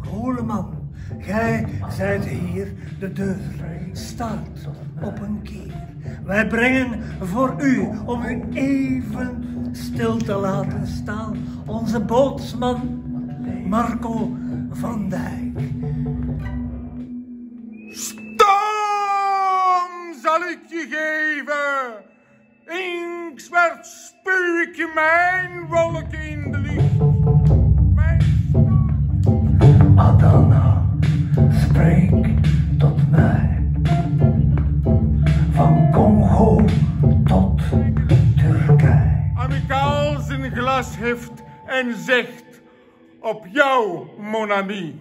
Gole man, gij zijt hier, de deur staat op een keer. Wij brengen voor u, om u even stil te laten staan, onze bootsman Marco van Dijk. Stom zal ik je geven, inks werd spuw ik je mijn wolk in de Adana, spreek tot mij. Van Congo tot Turkije. Amicaal zijn glas heft en zegt op jou, mon ami.